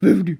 Bienvenue.